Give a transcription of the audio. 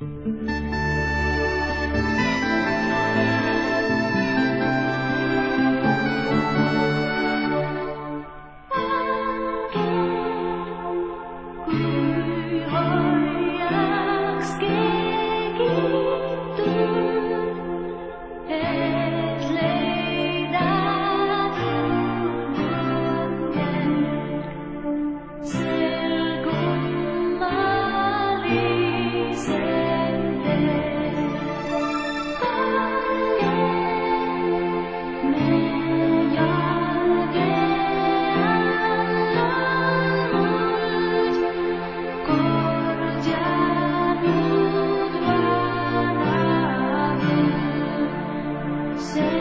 you. say